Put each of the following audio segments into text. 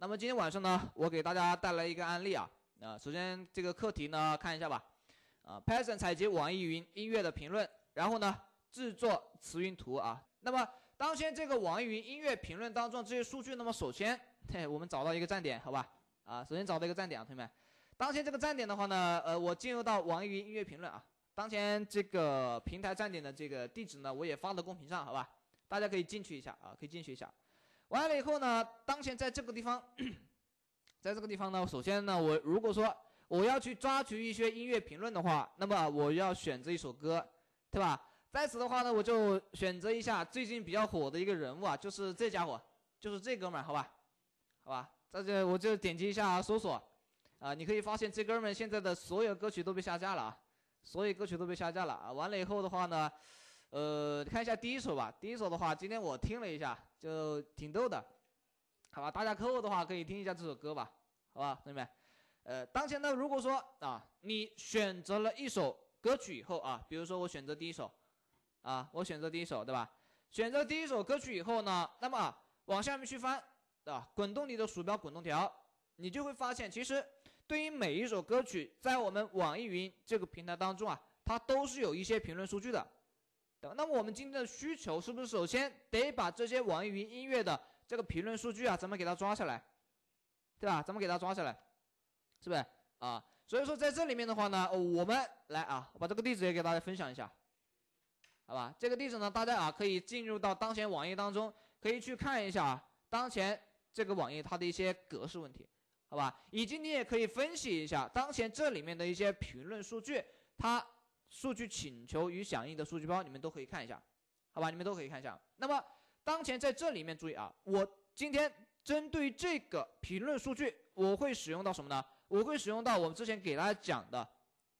那么今天晚上呢，我给大家带来一个案例啊。啊，首先这个课题呢，看一下吧。啊，Python 采集网易云音乐的评论，然后呢，制作词云图啊。那么当前这个网易云音乐评论当中这些数据，那么首先，嘿，我们找到一个站点，好吧？啊，首先找到一个站点啊，同学们。当前这个站点的话呢，呃，我进入到网易云音乐评论啊。当前这个平台站点的这个地址呢，我也发到公屏上，好吧？大家可以进去一下啊，可以进去一下。完了以后呢，当前在这个地方，在这个地方呢，首先呢，我如果说我要去抓取一些音乐评论的话，那么我要选择一首歌，对吧？在此的话呢，我就选择一下最近比较火的一个人物啊，就是这家伙，就是这哥们儿，好吧？好吧，在这我就点击一下搜索，啊，你可以发现这哥们现在的所有歌曲都被下架了啊，所有歌曲都被下架了啊。完了以后的话呢。呃，看一下第一首吧。第一首的话，今天我听了一下，就挺逗的，好吧？大家课后的话可以听一下这首歌吧，好吧，同学们。呃，当前呢，如果说啊，你选择了一首歌曲以后啊，比如说我选择第一首，啊，我选择第一首，对吧？选择第一首歌曲以后呢，那么往下面去翻，对吧？滚动你的鼠标滚动条，你就会发现，其实对于每一首歌曲，在我们网易云这个平台当中啊，它都是有一些评论数据的。那么我们今天的需求是不是首先得把这些网易云音乐的这个评论数据啊，咱们给它抓下来，对吧？咱们给它抓下来，是不是啊？所以说在这里面的话呢，我们来啊，我把这个地址也给大家分享一下，好吧？这个地址呢，大家啊可以进入到当前网页当中，可以去看一下啊，当前这个网页它的一些格式问题，好吧？以及你也可以分析一下当前这里面的一些评论数据，它。数据请求与响应的数据包，你们都可以看一下，好吧？你们都可以看一下。那么当前在这里面注意啊，我今天针对这个评论数据，我会使用到什么呢？我会使用到我们之前给大家讲的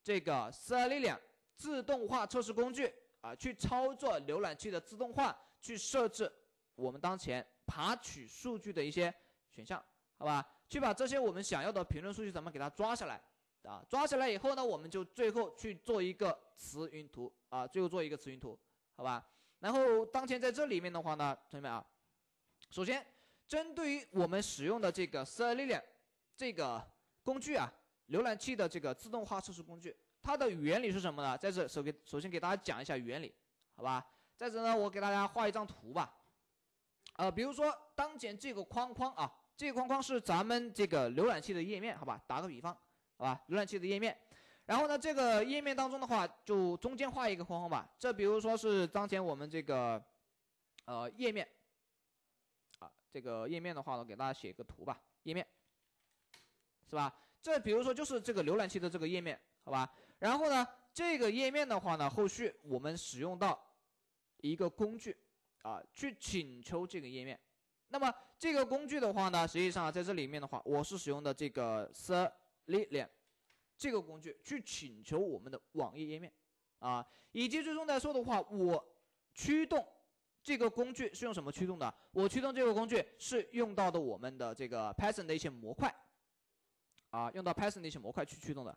这个 Selenium 自动化测试工具啊，去操作浏览器的自动化，去设置我们当前爬取数据的一些选项，好吧？去把这些我们想要的评论数据，咱们给它抓下来。啊，抓起来以后呢，我们就最后去做一个词云图啊，最后做一个词云图，好吧？然后当前在这里面的话呢，同学们啊，首先针对于我们使用的这个 Selenium 这个工具啊，浏览器的这个自动化测试工具，它的原理是什么呢？在这首给首先给大家讲一下原理，好吧？在这呢，我给大家画一张图吧，呃，比如说当前这个框框啊，这个框框是咱们这个浏览器的页面，好吧？打个比方。好吧，浏览器的页面，然后呢，这个页面当中的话，就中间画一个框框吧。这比如说是当前我们这个，呃，页面，啊，这个页面的话呢，给大家写一个图吧，页面，是吧？这比如说就是这个浏览器的这个页面，好吧？然后呢，这个页面的话呢，后续我们使用到一个工具啊，去请求这个页面。那么这个工具的话呢，实际上在这里面的话，我是使用的这个 s 力量这个工具去请求我们的网页页面啊，以及最终来说的话，我驱动这个工具是用什么驱动的？我驱动这个工具是用到的我们的这个 Python 的一些模块啊，用到 Python 的一些模块去驱动的，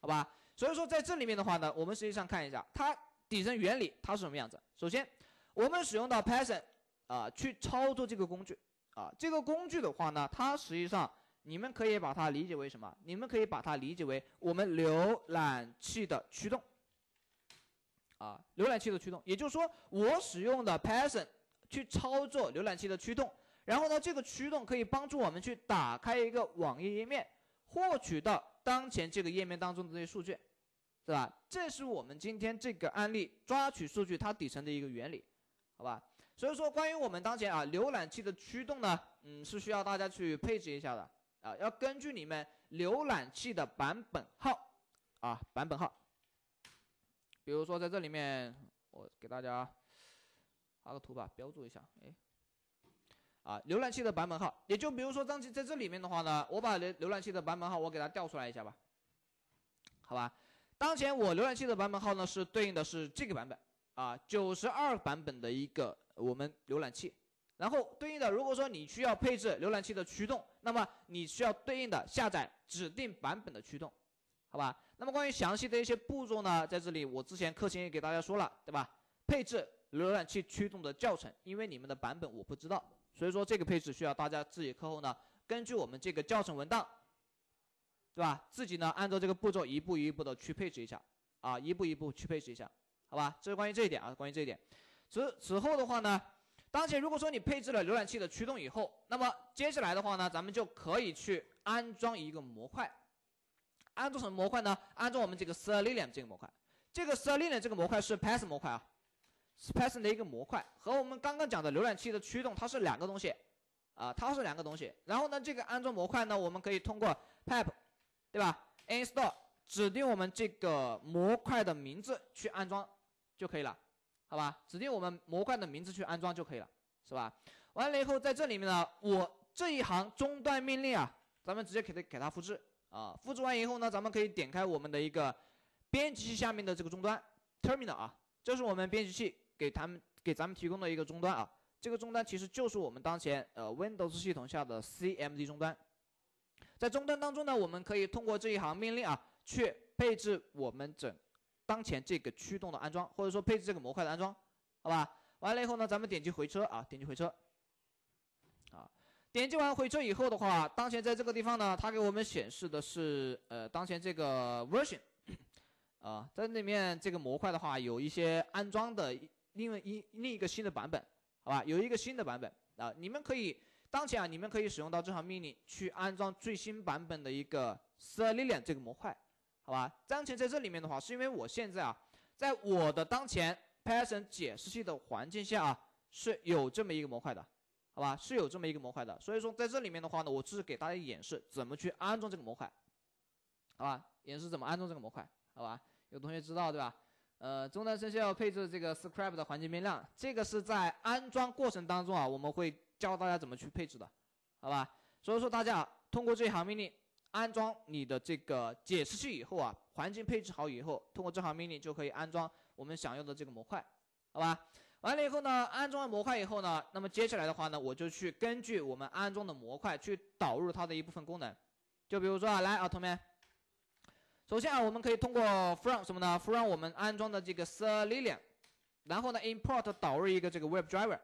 好吧？所以说在这里面的话呢，我们实际上看一下它底层原理它是什么样子。首先，我们使用到 Python 啊去操作这个工具啊，这个工具的话呢，它实际上。你们可以把它理解为什么？你们可以把它理解为我们浏览器的驱动，啊，浏览器的驱动，也就是说，我使用的 Python 去操作浏览器的驱动，然后呢，这个驱动可以帮助我们去打开一个网页页面，获取到当前这个页面当中的这些数据，是吧？这是我们今天这个案例抓取数据它底层的一个原理，好吧？所以说，关于我们当前啊浏览器的驱动呢，嗯，是需要大家去配置一下的。啊，要根据你们浏览器的版本号啊，版本号。比如说在这里面，我给大家画个图吧，标注一下。哎，啊，浏览器的版本号，也就比如说当前在这里面的话呢，我把浏浏览器的版本号我给它调出来一下吧，好吧？当前我浏览器的版本号呢是对应的是这个版本啊，九十二版本的一个我们浏览器。然后对应的，如果说你需要配置浏览器的驱动，那么你需要对应的下载指定版本的驱动，好吧？那么关于详细的一些步骤呢，在这里我之前课前也给大家说了，对吧？配置浏览器驱动的教程，因为你们的版本我不知道，所以说这个配置需要大家自己课后呢根据我们这个教程文档，对吧？自己呢按照这个步骤一步一步的去配置一下啊，一步一步去配置一下，好吧？这是关于这一点啊，关于这一点。此此后的话呢，当前如果说你配置了浏览器的驱动以后，那么接下来的话呢，咱们就可以去安装一个模块。安装什么模块呢？安装我们这个 Selenium 这个模块。这个 Selenium 这个模块是 Python 模块啊，是 Python 的一个模块，和我们刚刚讲的浏览器的驱动它是两个东西啊，它是两个东西。然后呢，这个安装模块呢，我们可以通过 pip，对吧？install 指定我们这个模块的名字去安装就可以了，好吧？指定我们模块的名字去安装就可以了，是吧？完了以后，在这里面呢，我这一行终端命令啊，咱们直接给它给它复制。啊，复制完以后呢，咱们可以点开我们的一个编辑器下面的这个终端 terminal 啊，这是我们编辑器给他们给咱们提供的一个终端啊，这个终端其实就是我们当前呃 Windows 系统下的 CMD 终端，在终端当中呢，我们可以通过这一行命令啊，去配置我们整当前这个驱动的安装，或者说配置这个模块的安装，好吧？完了以后呢，咱们点击回车啊，点击回车。啊点击完回车以后的话，当前在这个地方呢，它给我们显示的是呃当前这个 version，啊，在里面这个模块的话有一些安装的另外一另一个新的版本，好吧，有一个新的版本啊，你们可以当前啊你们可以使用到这行命令去安装最新版本的一个 Selenium 这个模块，好吧，当前在这里面的话，是因为我现在啊在我的当前 Python 解释器的环境下啊是有这么一个模块的。好吧，是有这么一个模块的，所以说在这里面的话呢，我只是给大家演示怎么去安装这个模块，好吧，演示怎么安装这个模块，好吧，有同学知道对吧？呃，终端生效配置这个 script 的环境变量，这个是在安装过程当中啊，我们会教大家怎么去配置的，好吧？所以说大家通过这一行命令安装你的这个解释器以后啊，环境配置好以后，通过这行命令就可以安装我们想要的这个模块，好吧？完了以后呢，安装完模块以后呢，那么接下来的话呢，我就去根据我们安装的模块去导入它的一部分功能，就比如说啊，来啊，同学们，首先啊，我们可以通过 from 什么呢？from 我们安装的这个 Selenium，然后呢，import 导入一个这个 WebDriver，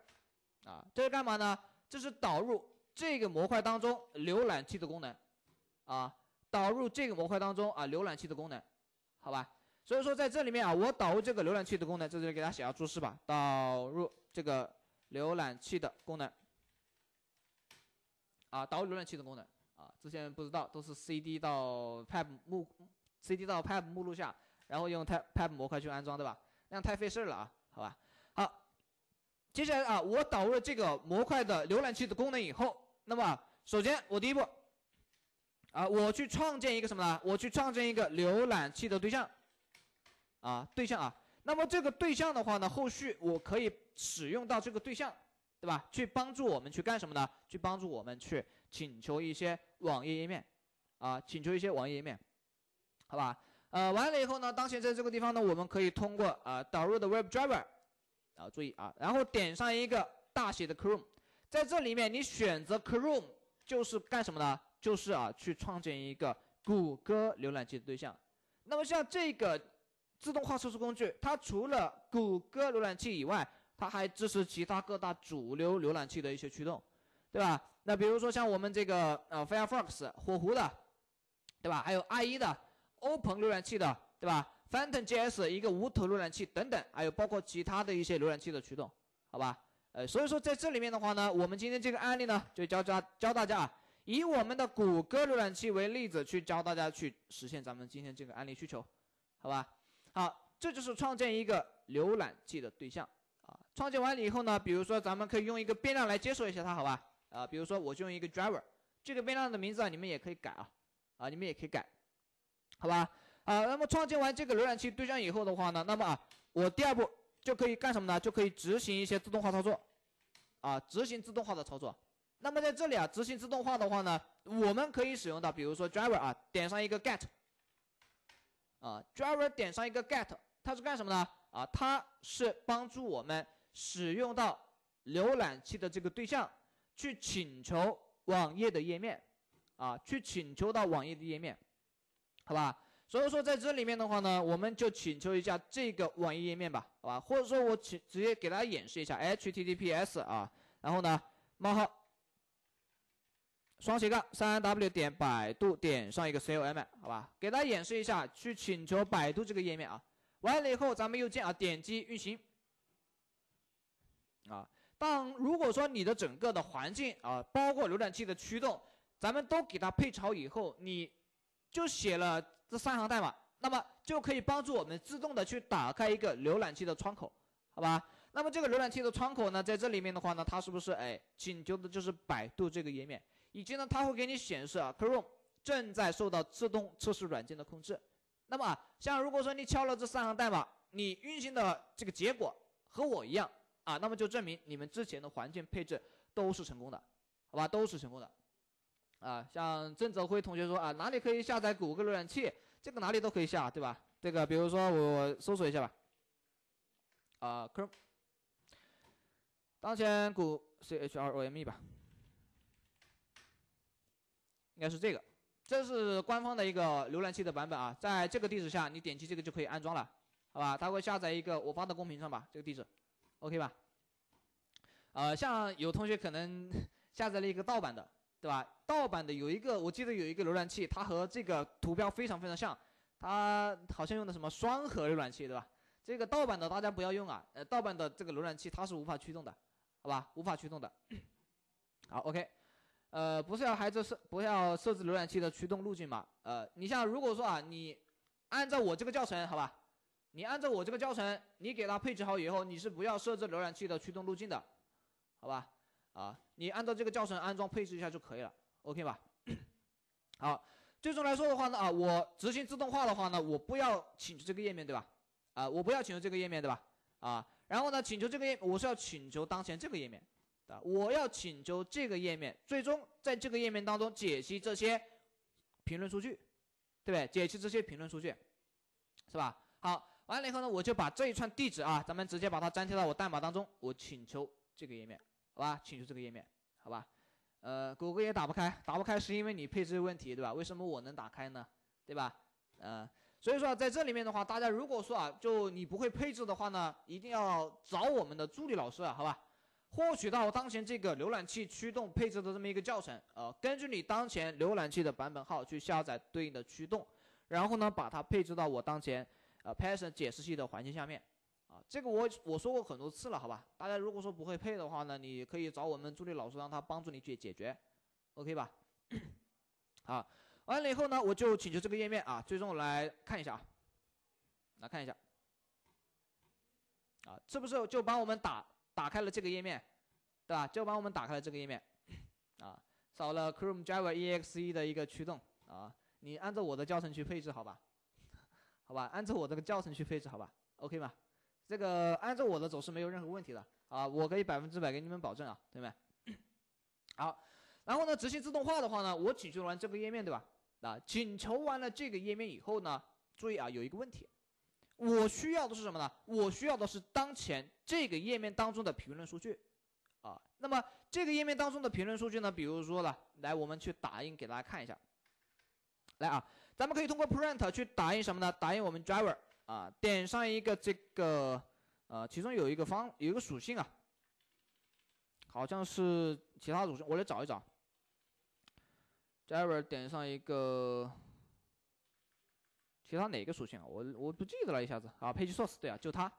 啊，这是干嘛呢？这是导入这个模块当中浏览器的功能，啊，导入这个模块当中啊浏览器的功能，好吧？所以说在这里面啊，我导入这个浏览器的功能，这里给大家写下注释吧。导入这个浏览器的功能，啊，导入浏览器的功能啊，之前不知道都是 cd 到 pip 目 cd 到 pip 目录下，然后用 pip pip 模块去安装，对吧？那样太费事了啊，好吧？好，接下来啊，我导入了这个模块的浏览器的功能以后，那么首先我第一步啊，我去创建一个什么呢？我去创建一个浏览器的对象。啊，对象啊，那么这个对象的话呢，后续我可以使用到这个对象，对吧？去帮助我们去干什么呢？去帮助我们去请求一些网页页面，啊，请求一些网页页面，好吧？呃，完了以后呢，当前在这个地方呢，我们可以通过啊导入的 WebDriver，啊，注意啊，然后点上一个大写的 Chrome，在这里面你选择 Chrome 就是干什么呢？就是啊去创建一个谷歌浏览器的对象。那么像这个。自动化测试工具，它除了谷歌浏览器以外，它还支持其他各大主流浏览器的一些驱动，对吧？那比如说像我们这个呃 Firefox 火狐的，对吧？还有 IE 的 Open 浏览器的，对吧？PhantomJS 一个无头浏览器等等，还有包括其他的一些浏览器的驱动，好吧？呃，所以说在这里面的话呢，我们今天这个案例呢，就教教教大家啊，以我们的谷歌浏览器为例子，去教大家去实现咱们今天这个案例需求，好吧？好，这就是创建一个浏览器的对象啊。创建完了以后呢，比如说咱们可以用一个变量来接收一下它，好吧？啊，比如说我就用一个 driver，这个变量的名字啊，你们也可以改啊，啊，你们也可以改，好吧？啊，那么创建完这个浏览器对象以后的话呢，那么啊，我第二步就可以干什么呢？就可以执行一些自动化操作，啊，执行自动化的操作。那么在这里啊，执行自动化的话呢，我们可以使用到，比如说 driver 啊，点上一个 get。啊，driver 点上一个 get，它是干什么呢？啊，它是帮助我们使用到浏览器的这个对象，去请求网页的页面，啊，去请求到网页的页面，好吧？所以说在这里面的话呢，我们就请求一下这个网页页面吧，好吧？或者说我请直接给大家演示一下，https 啊，然后呢，冒号双斜杠三 w 点百度点上一个 com，好吧？给大家演示一下，去请求百度这个页面啊。完了以后，咱们右键啊，点击运行。啊，当如果说你的整个的环境啊，包括浏览器的驱动，咱们都给它配好以后，你就写了这三行代码，那么就可以帮助我们自动的去打开一个浏览器的窗口，好吧？那么这个浏览器的窗口呢，在这里面的话呢，它是不是哎，请求的就是百度这个页面？以及呢，它会给你显示啊，Chrome 正在受到自动测试软件的控制。那么，像如果说你敲了这三行代码，你运行的这个结果和我一样啊，那么就证明你们之前的环境配置都是成功的，好吧？都是成功的。啊，像郑泽辉同学说啊，哪里可以下载谷歌浏览器？这个哪里都可以下，对吧？这个比如说我搜索一下吧。啊，Chrome，当前谷 C H R O M E 吧。应该是这个，这是官方的一个浏览器的版本啊，在这个地址下，你点击这个就可以安装了，好吧？它会下载一个我发到公屏上吧，这个地址，OK 吧？呃，像有同学可能 下载了一个盗版的，对吧？盗版的有一个，我记得有一个浏览器，它和这个图标非常非常像，它好像用的什么双核浏览器，对吧？这个盗版的大家不要用啊，呃，盗版的这个浏览器它是无法驱动的，好吧？无法驱动的。好，OK。呃，不是要孩子设不要设置浏览器的驱动路径嘛？呃，你像如果说啊，你按照我这个教程，好吧，你按照我这个教程，你给它配置好以后，你是不要设置浏览器的驱动路径的，好吧？啊，你按照这个教程安装配置一下就可以了，OK 吧？好，最终来说的话呢，啊，我执行自动化的话呢，我不要请求这个页面，对吧？啊，我不要请求这个页面，对吧？啊，然后呢，请求这个页，我是要请求当前这个页面。啊我要请求这个页面，最终在这个页面当中解析这些评论数据，对不对？解析这些评论数据，是吧？好，完了以后呢，我就把这一串地址啊，咱们直接把它粘贴到我代码当中。我请求这个页面，好吧？请求这个页面，好吧？呃，谷歌也打不开，打不开是因为你配置问题，对吧？为什么我能打开呢？对吧？呃，所以说在这里面的话，大家如果说啊，就你不会配置的话呢，一定要找我们的助理老师啊，好吧？获取到当前这个浏览器驱动配置的这么一个教程，呃，根据你当前浏览器的版本号去下载对应的驱动，然后呢，把它配置到我当前呃 Python 解释器的环境下面，啊，这个我我说过很多次了，好吧？大家如果说不会配的话呢，你可以找我们助理老师让他帮助你去解决，OK 吧？好，完了以后呢，我就请求这个页面啊，最终来看一下啊，来看一下，啊，是不是就帮我们打？打开了这个页面，对吧？就帮我们打开了这个页面，啊，少了 Chrome Java EXE 的一个驱动啊。你按照我的教程去配置，好吧？好吧，按照我这个教程去配置，好吧？OK 吗？这个按照我的走是没有任何问题的啊，我可以百分之百给你们保证啊，对不对？好，然后呢，执行自动化的话呢，我请求完这个页面，对吧？啊，请求完了这个页面以后呢，注意啊，有一个问题。我需要的是什么呢？我需要的是当前这个页面当中的评论数据，啊，那么这个页面当中的评论数据呢？比如说呢，来我们去打印给大家看一下，来啊，咱们可以通过 print 去打印什么呢？打印我们 driver 啊，点上一个这个，呃，其中有一个方有一个属性啊，好像是其他属性，我来找一找，driver 点上一个。其他哪个属性啊？我我不记得了，一下子啊，page source 对啊，就它，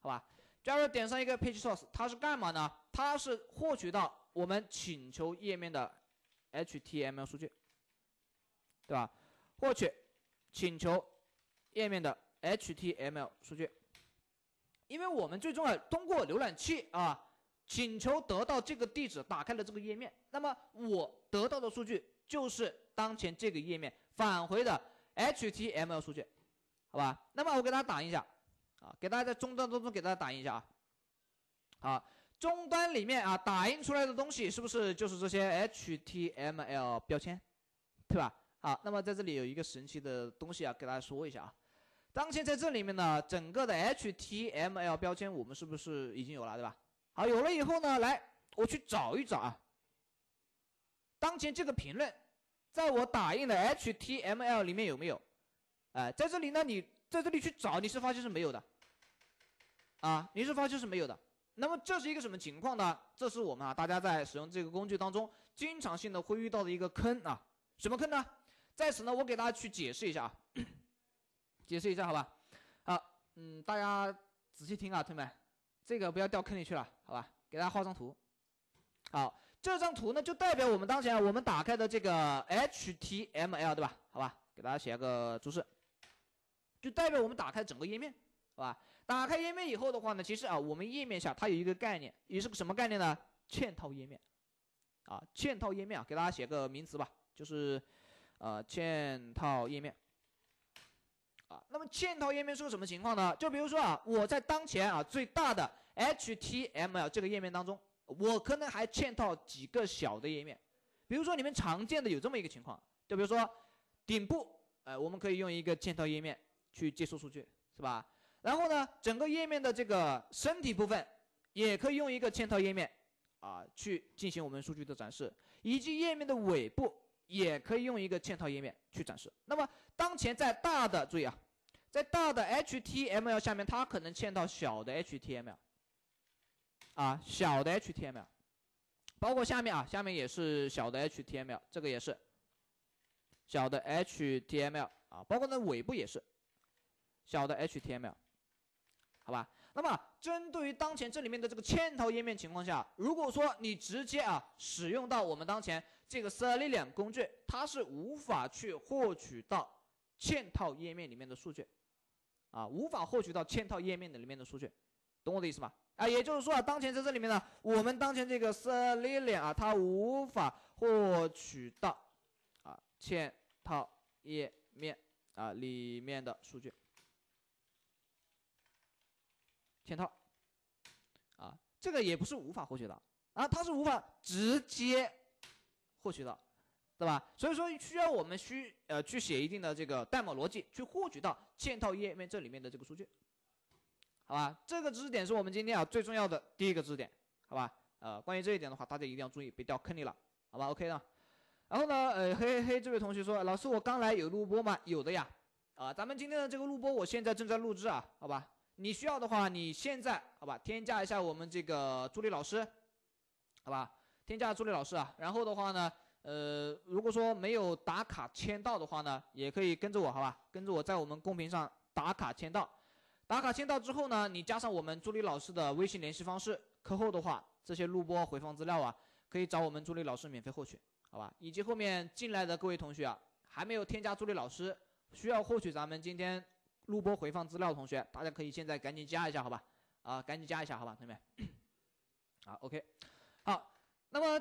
好吧？Java 点上一个 page source，它是干嘛呢？它是获取到我们请求页面的 HTML 数据，对吧？获取请求页面的 HTML 数据，因为我们最终啊通过浏览器啊请求得到这个地址，打开了这个页面，那么我得到的数据就是当前这个页面返回的。HTML 数据，好吧？那么我给大家打印一下，啊，给大家在终端当中给大家打印一下啊。好，终端里面啊，打印出来的东西是不是就是这些 HTML 标签，对吧？好，那么在这里有一个神奇的东西啊，给大家说一下啊。当前在这里面呢，整个的 HTML 标签我们是不是已经有了，对吧？好，有了以后呢，来，我去找一找啊。当前这个评论。在我打印的 HTML 里面有没有？哎，在这里呢，你在这里去找，你是发现是没有的，啊，你是发现是没有的。那么这是一个什么情况呢？这是我们啊，大家在使用这个工具当中经常性的会遇到的一个坑啊，什么坑呢？在此呢，我给大家去解释一下啊，解释一下好吧？好，嗯，大家仔细听啊，同学们，这个不要掉坑里去了，好吧？给大家画张图。好，这张图呢就代表我们当前我们打开的这个 HTML 对吧？好吧，给大家写个注释，就代表我们打开整个页面，好吧？打开页面以后的话呢，其实啊，我们页面下它有一个概念，也是个什么概念呢？嵌套页面。啊，嵌套页面啊，给大家写个名词吧，就是，呃，嵌套页面。啊，那么嵌套页面是个什么情况呢？就比如说啊，我在当前啊最大的 HTML 这个页面当中，我可能还嵌套几个小的页面。比如说你们常见的有这么一个情况，就比如说顶部，呃，我们可以用一个嵌套页面去接收数据，是吧？然后呢，整个页面的这个身体部分也可以用一个嵌套页面。啊，去进行我们数据的展示，以及页面的尾部也可以用一个嵌套页面去展示。那么，当前在大的注意啊，在大的 HTML 下面，它可能嵌套小的 HTML，啊，小的 HTML，包括下面啊，下面也是小的 HTML，这个也是小的 HTML 啊，包括呢尾部也是小的 HTML，好吧？那么，针对于当前这里面的这个嵌套页面情况下，如果说你直接啊使用到我们当前这个 Selenium 工具，它是无法去获取到嵌套页面里面的数据，啊，无法获取到嵌套页面的里面的数据，懂我的意思吗？啊，也就是说啊，当前在这里面呢，我们当前这个 Selenium 啊，它无法获取到啊嵌套页面啊里面的数据。嵌套，啊，这个也不是无法获取到啊，它是无法直接获取到，对吧？所以说需要我们需呃去写一定的这个代码逻辑去获取到嵌套页面这里面的这个数据，好吧？这个知识点是我们今天啊最重要的第一个知识点，好吧？呃，关于这一点的话，大家一定要注意，别掉坑里了，好吧？OK 的。然后呢，呃，嘿嘿嘿，这位同学说，老师我刚来有录播吗？有的呀，啊，咱们今天的这个录播我现在正在录制啊，好吧？你需要的话，你现在好吧，添加一下我们这个助理老师，好吧，添加助理老师啊。然后的话呢，呃，如果说没有打卡签到的话呢，也可以跟着我，好吧，跟着我在我们公屏上打卡签到。打卡签到之后呢，你加上我们助理老师的微信联系方式，课后的话，这些录播回放资料啊，可以找我们助理老师免费获取，好吧？以及后面进来的各位同学啊，还没有添加助理老师，需要获取咱们今天。录播回放资料的同学，大家可以现在赶紧加一下，好吧？啊，赶紧加一下，好吧，同学们。好，OK，好。那么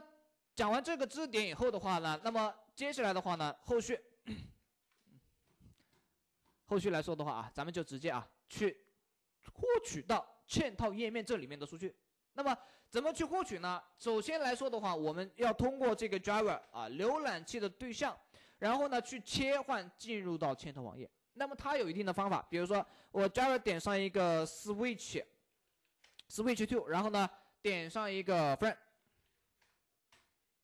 讲完这个知识点以后的话呢，那么接下来的话呢，后续，后续来说的话啊，咱们就直接啊去获取到嵌套页面这里面的数据。那么怎么去获取呢？首先来说的话，我们要通过这个 driver 啊，浏览器的对象，然后呢去切换进入到嵌套网页。那么它有一定的方法，比如说我 driver 点上一个 switch，switch to，然后呢点上一个 frame，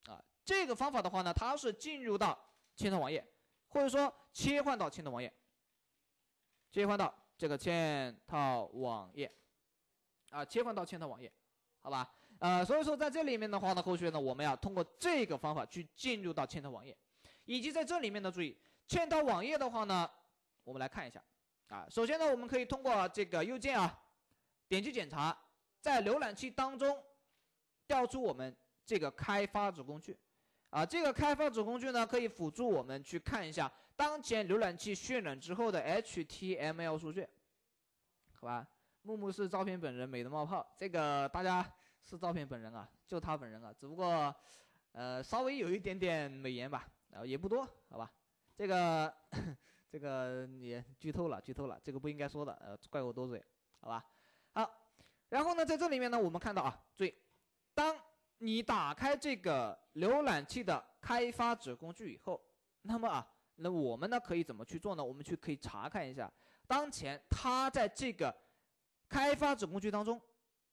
啊，这个方法的话呢，它是进入到嵌套网页，或者说切换到嵌套网页，切换到这个嵌套网页，啊，切换到嵌套网页，好吧？呃，所以说在这里面的话呢，后续呢我们要通过这个方法去进入到嵌套网页，以及在这里面呢注意嵌套网页的话呢。我们来看一下，啊，首先呢，我们可以通过这个右键啊，点击检查，在浏览器当中调出我们这个开发者工具，啊，这个开发者工具呢，可以辅助我们去看一下当前浏览器渲染之后的 HTML 数据，好吧？木木是照片本人，美的冒泡，这个大家是照片本人啊，就他本人啊，只不过呃稍微有一点点美颜吧，啊也不多，好吧？这个。这个也剧透了，剧透了，这个不应该说的，呃，怪我多嘴，好吧？好，然后呢，在这里面呢，我们看到啊，注意，当你打开这个浏览器的开发者工具以后，那么啊，那我们呢可以怎么去做呢？我们去可以查看一下，当前它在这个开发者工具当中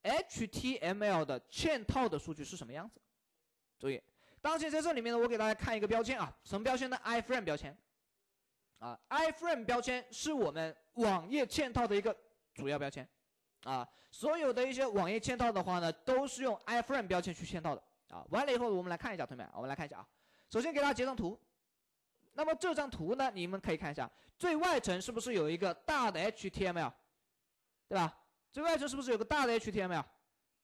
，HTML 的嵌套的数据是什么样子？注意，当前在这里面呢，我给大家看一个标签啊，什么标签呢？iframe 标签。啊，iframe 标签是我们网页嵌套的一个主要标签，啊，所有的一些网页嵌套的话呢，都是用 iframe 标签去嵌套的，啊。完了以后，我们来看一下，同学们，我们来看一下啊。首先给大家截张图，那么这张图呢，你们可以看一下，最外层是不是有一个大的 HTML，对吧？最外层是不是有个大的 HTML？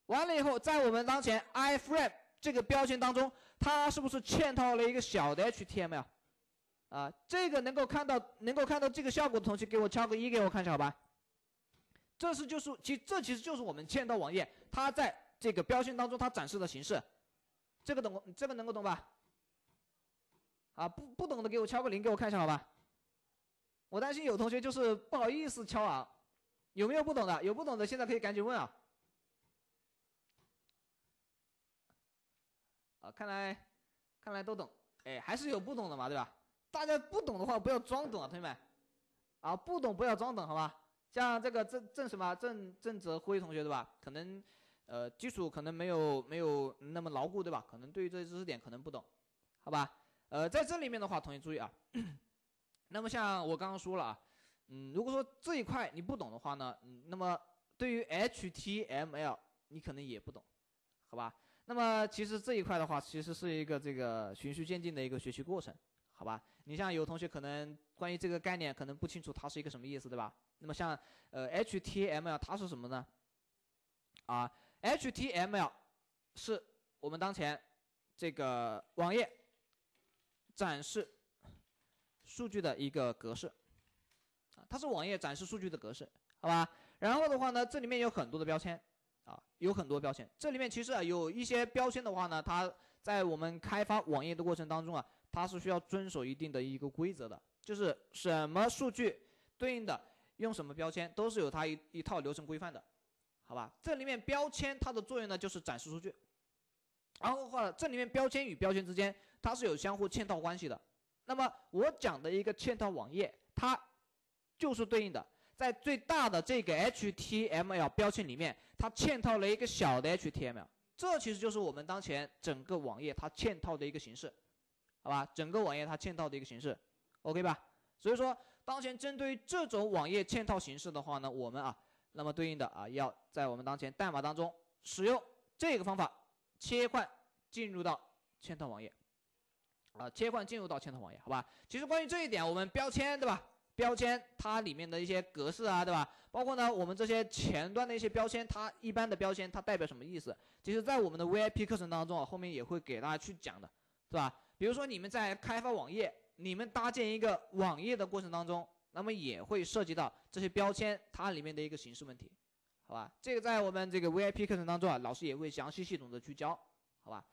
完了以后，在我们当前 iframe 这个标签当中，它是不是嵌套了一个小的 HTML？啊，这个能够看到能够看到这个效果的同学，给我敲个一，给我看一下好吧？这是就是其这其实就是我们嵌套网页，它在这个标签当中它展示的形式，这个懂这个能够懂吧？啊，不不懂的给我敲个零，给我看一下好吧？我担心有同学就是不好意思敲啊，有没有不懂的？有不懂的现在可以赶紧问啊！啊，看来看来都懂，哎，还是有不懂的嘛，对吧？大家不懂的话不要装懂啊，同学们，啊，不懂不要装懂，好吧？像这个郑郑什么郑郑泽辉同学对吧？可能呃基础可能没有没有那么牢固对吧？可能对于这些知识点可能不懂，好吧？呃，在这里面的话，同学注意啊。那么像我刚刚说了啊，嗯，如果说这一块你不懂的话呢，嗯，那么对于 HTML 你可能也不懂，好吧？那么其实这一块的话，其实是一个这个循序渐进的一个学习过程。好吧，你像有同学可能关于这个概念可能不清楚，它是一个什么意思，对吧？那么像呃 HTML 它是什么呢？啊，HTML 是我们当前这个网页展示数据的一个格式啊，它是网页展示数据的格式，好吧？然后的话呢，这里面有很多的标签啊，有很多标签。这里面其实啊有一些标签的话呢，它在我们开发网页的过程当中啊。它是需要遵守一定的一个规则的，就是什么数据对应的用什么标签，都是有它一一套流程规范的，好吧？这里面标签它的作用呢，就是展示数据，然后的话，这里面标签与标签之间它是有相互嵌套关系的。那么我讲的一个嵌套网页，它就是对应的在最大的这个 HTML 标签里面，它嵌套了一个小的 HTML，这其实就是我们当前整个网页它嵌套的一个形式。好吧，整个网页它嵌套的一个形式，OK 吧？所以说，当前针对这种网页嵌套形式的话呢，我们啊，那么对应的啊，要在我们当前代码当中使用这个方法切换进入到嵌套网页，啊，切换进入到嵌套网页，好吧？其实关于这一点，我们标签对吧？标签它里面的一些格式啊，对吧？包括呢，我们这些前端的一些标签，它一般的标签它代表什么意思？其实，在我们的 VIP 课程当中啊，后面也会给大家去讲的，是吧？比如说你们在开发网页，你们搭建一个网页的过程当中，那么也会涉及到这些标签它里面的一个形式问题，好吧？这个在我们这个 VIP 课程当中啊，老师也会详细系统的去教，好吧？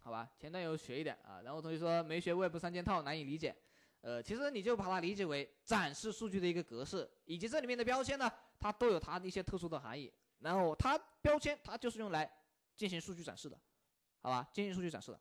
好吧，前段有学一点啊，然后同学说没学 Web 三件套难以理解，呃，其实你就把它理解为展示数据的一个格式，以及这里面的标签呢，它都有它的一些特殊的含义，然后它标签它就是用来进行数据展示的，好吧？进行数据展示的。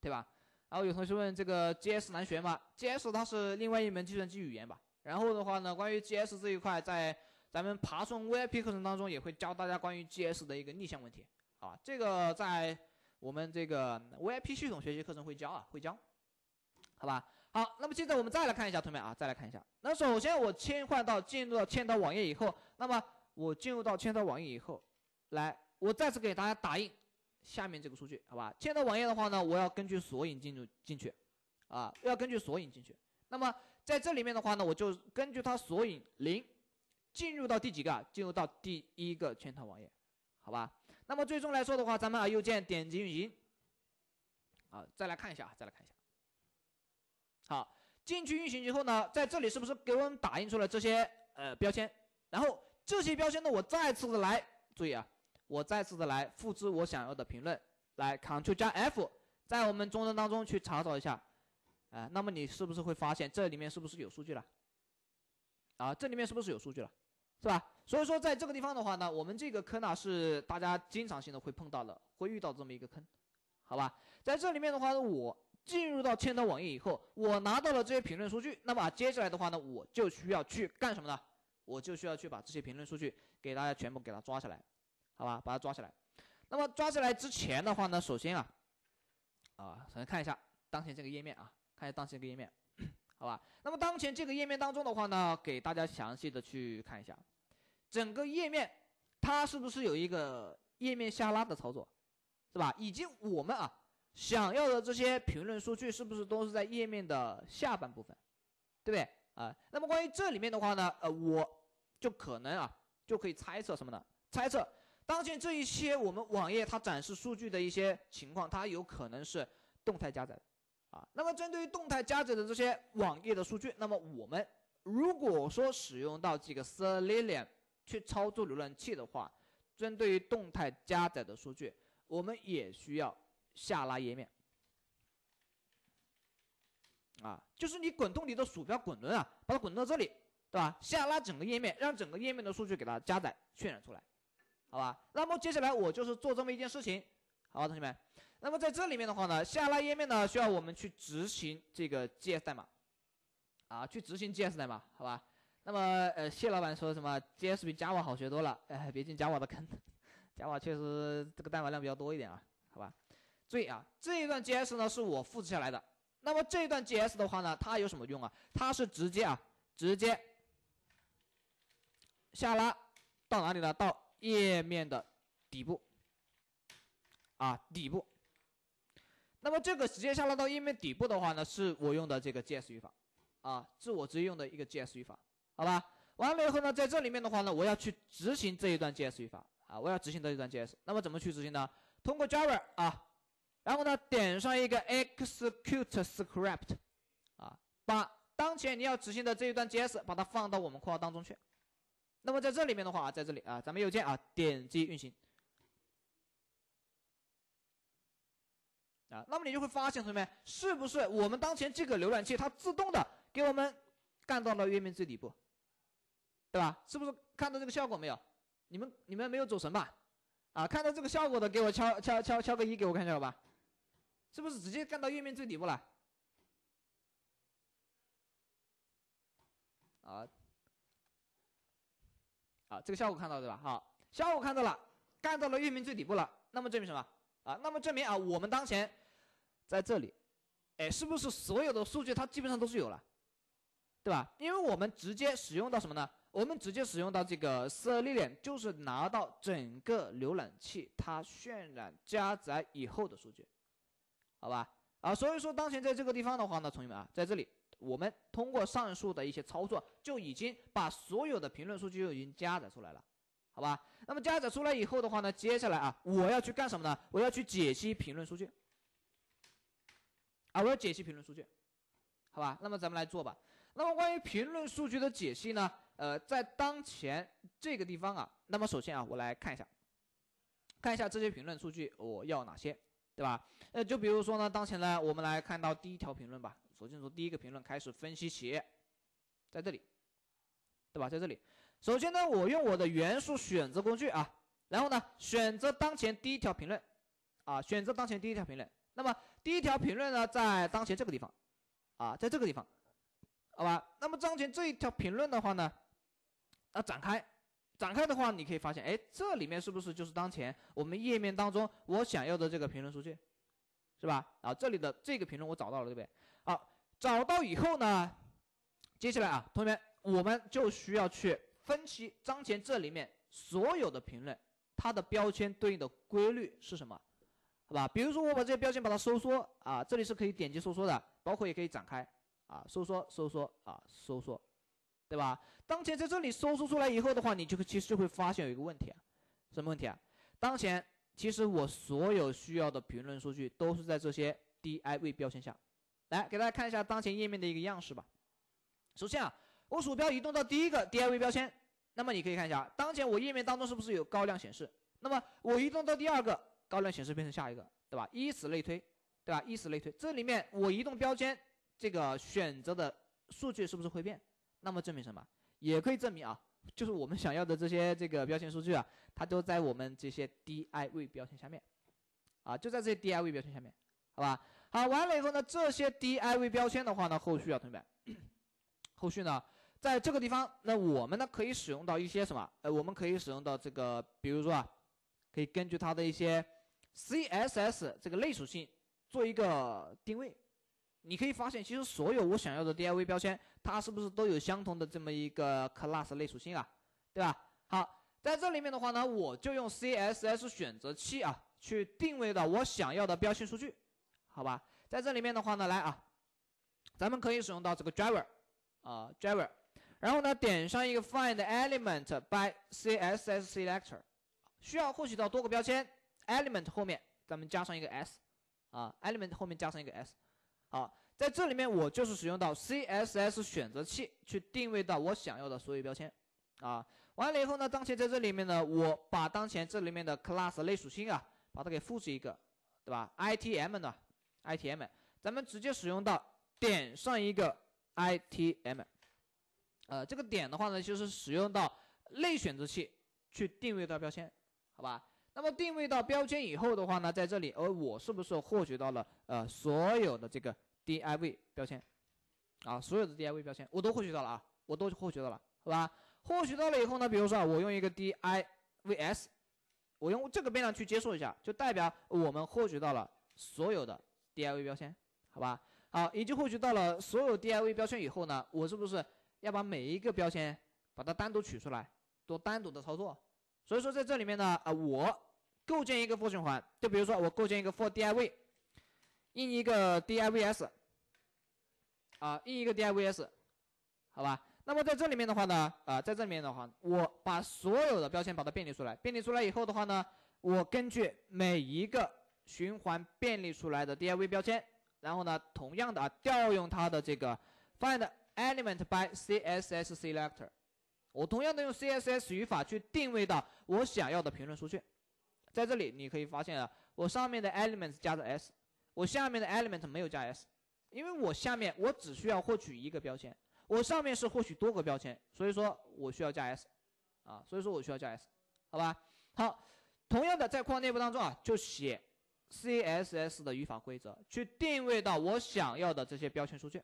对吧？然后有同学问这个 GS 难学吗？GS 它是另外一门计算机语言吧。然后的话呢，关于 GS 这一块，在咱们爬虫 VIP 课程当中也会教大家关于 GS 的一个逆向问题啊。这个在我们这个 VIP 系统学习课程会教啊，会教，好吧？好，那么现在我们再来看一下，同学们啊，再来看一下。那首先我切换到进入到嵌套网页以后，那么我进入到嵌套网页以后，来，我再次给大家打印。下面这个数据，好吧？嵌套网页的话呢，我要根据索引进入进去，啊，要根据索引进去。那么在这里面的话呢，我就根据它索引零，进入到第几个？进入到第一个圈套网页，好吧？那么最终来说的话，咱们啊右键点击运行，啊，再来看一下，再来看一下。好，进去运行之后呢，在这里是不是给我们打印出了这些呃标签？然后这些标签呢，我再次的来注意啊。我再次的来复制我想要的评论，来 Ctrl 加 F，在我们中文当中去查找一下，啊，那么你是不是会发现这里面是不是有数据了？啊，这里面是不是有数据了？是吧？所以说在这个地方的话呢，我们这个坑呢是大家经常性的会碰到的，会遇到这么一个坑，好吧？在这里面的话呢，我进入到嵌套网页以后，我拿到了这些评论数据，那么接下来的话呢，我就需要去干什么呢？我就需要去把这些评论数据给大家全部给它抓下来。好吧，把它抓起来。那么抓起来之前的话呢，首先啊，啊，首先看一下当前这个页面啊，看一下当前这个页面，好吧。那么当前这个页面当中的话呢，给大家详细的去看一下，整个页面它是不是有一个页面下拉的操作？是吧？以及我们啊想要的这些评论数据是不是都是在页面的下半部分，对不对啊？那么关于这里面的话呢，呃，我就可能啊就可以猜测什么呢？猜测当前这一些我们网页它展示数据的一些情况，它有可能是动态加载啊。那么针对于动态加载的这些网页的数据，那么我们如果说使用到这个 Selenium 去操作浏览器的话，针对于动态加载的数据。我们也需要下拉页面，啊，就是你滚动你的鼠标滚轮啊，把它滚到这里，对吧？下拉整个页面，让整个页面的数据给它加载渲染出来，好吧？那么接下来我就是做这么一件事情，好吧，同学们。那么在这里面的话呢，下拉页面呢需要我们去执行这个 GS 代码，啊，去执行 GS 代码，好吧？那么呃，谢老板说什么 GS 比 Java 好学多了，哎，别进 Java 的坑。Java 确实这个代码量比较多一点啊，好吧？注意啊，这一段 JS 呢是我复制下来的。那么这一段 JS 的话呢，它有什么用啊？它是直接啊，直接下拉到哪里呢？到页面的底部啊，底部。那么这个直接下拉到页面底部的话呢，是我用的这个 JS 语法啊，是我直接用的一个 JS 语法，好吧？完了以后呢，在这里面的话呢，我要去执行这一段 JS 语法。啊，我要执行这一段 JS，那么怎么去执行呢？通过 Java 啊，然后呢点上一个 execute script，啊，把当前你要执行的这一段 JS 把它放到我们括号当中去。那么在这里面的话啊，在这里啊，咱们右键啊，点击运行。啊，那么你就会发现，同学们，是不是我们当前这个浏览器它自动的给我们干到了页面最底部，对吧？是不是看到这个效果没有？你们你们没有走神吧？啊，看到这个效果的，给我敲敲敲敲个一，给我看一下好吧？是不是直接干到页面最底部了？啊啊，这个效果看到对吧？好，效果看到了，干到了页面最底部了。那么证明什么？啊，那么证明啊，我们当前在这里，哎，是不是所有的数据它基本上都是有了，对吧？因为我们直接使用到什么呢？我们直接使用到这个色利点就是拿到整个浏览器它渲染加载以后的数据，好吧？啊，所以说当前在这个地方的话呢，同学们啊，在这里我们通过上述的一些操作，就已经把所有的评论数据就已经加载出来了，好吧？那么加载出来以后的话呢，接下来啊，我要去干什么呢？我要去解析评论数据，啊，我要解析评论数据，好吧？那么咱们来做吧。那么关于评论数据的解析呢？呃，在当前这个地方啊，那么首先啊，我来看一下，看一下这些评论数据我要哪些，对吧？呃，就比如说呢，当前呢，我们来看到第一条评论吧。首先从第一个评论开始分析起，在这里，对吧？在这里，首先呢，我用我的元素选择工具啊，然后呢，选择当前第一条评论，啊，选择当前第一条评论。那么第一条评论呢，在当前这个地方，啊，在这个地方，好吧？那么当前这一条评论的话呢？那展开，展开的话，你可以发现，哎，这里面是不是就是当前我们页面当中我想要的这个评论数据，是吧？啊，这里的这个评论我找到了，对不对？好，找到以后呢，接下来啊，同学们，我们就需要去分析当前这里面所有的评论，它的标签对应的规律是什么，好吧？比如说我把这些标签把它收缩啊，这里是可以点击收缩的，包括也可以展开啊，收缩收缩啊，收缩。对吧？当前在这里搜索出来以后的话，你就其实就会发现有一个问题啊，什么问题啊？当前其实我所有需要的评论数据都是在这些 div 标签下。来给大家看一下当前页面的一个样式吧。首先啊，我鼠标移动到第一个 div 标签，那么你可以看一下，当前我页面当中是不是有高亮显示？那么我移动到第二个，高亮显示变成下一个，对吧？以此类推，对吧？以此类推，这里面我移动标签这个选择的数据是不是会变？那么证明什么？也可以证明啊，就是我们想要的这些这个标签数据啊，它都在我们这些 div 标签下面，啊，就在这些 div 标签下面，好吧？好，完了以后呢，这些 div 标签的话呢，后续啊，同学们，后续呢，在这个地方，那我们呢可以使用到一些什么？呃，我们可以使用到这个，比如说啊，可以根据它的一些 CSS 这个类属性做一个定位。你可以发现，其实所有我想要的 div 标签，它是不是都有相同的这么一个 class 类属性啊？对吧？好，在这里面的话呢，我就用 CSS 选择器啊，去定位到我想要的标签数据，好吧？在这里面的话呢，来啊，咱们可以使用到这个 driver 啊 driver，然后呢点上一个 find element by CSS selector，需要获取到多个标签 element 后面咱们加上一个 s 啊 element 后面加上一个 s，好，在这里面我就是使用到 CSS 选择器去定位到我想要的所有标签啊。完了以后呢，当前在这里面呢，我把当前这里面的 class 类属性啊，把它给复制一个，对吧？ITM 呢？ITM，咱们直接使用到点上一个 ITM，呃，这个点的话呢，就是使用到类选择器去定位到标签，好吧？那么定位到标签以后的话呢，在这里，而我是不是获取到了呃所有的这个 div 标签啊？所有的 div 标签我都获取到了啊，我都获取到了，好吧？获取到了以后呢，比如说，我用一个 divs，我用这个变量去接受一下，就代表我们获取到了所有的 div 标签，好吧？好，已经获取到了所有 div 标签以后呢，我是不是要把每一个标签把它单独取出来，做单独的操作？所以说在这里面呢，啊，我构建一个 for 循环，就比如说我构建一个 for div，印一个 divs，啊，印一个 divs，好吧？那么在这里面的话呢，啊，在这里面的话，我把所有的标签把它便利出来，便利出来以后的话呢，我根据每一个循环便利出来的 div 标签，然后呢，同样的啊，调用它的这个 find element by css selector，我同样的用 css 语法去定位到我想要的评论数据，在这里你可以发现啊，我上面的 element 加着 s，我下面的 element 没有加 s，因为我下面我只需要获取一个标签。我上面是获取多个标签，所以说我需要加 s，啊，所以说我需要加 s，好吧？好，同样的在框内部当中啊，就写 css 的语法规则，去定位到我想要的这些标签数据，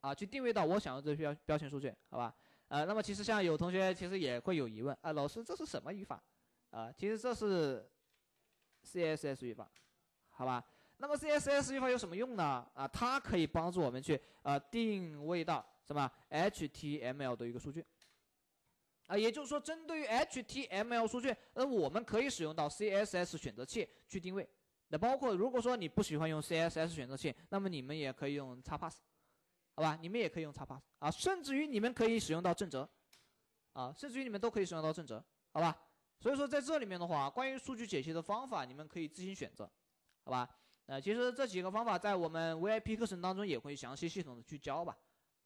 啊，去定位到我想要这些标标签数据，好吧？呃，那么其实像有同学其实也会有疑问啊，老师这是什么语法？啊，其实这是 css 语法，好吧？那么 css 语法有什么用呢？啊，它可以帮助我们去呃定位到。什么 HTML 的一个数据啊，也就是说，针对于 HTML 数据，那我们可以使用到 CSS 选择器去定位。那包括如果说你不喜欢用 CSS 选择器，那么你们也可以用 x p a s s 好吧？你们也可以用叉 pass 啊，甚至于你们可以使用到正则啊，甚至于你们都可以使用到正则，好吧？所以说在这里面的话，关于数据解析的方法，你们可以自行选择，好吧？呃，其实这几个方法在我们 VIP 课程当中也会详细系统的去教吧。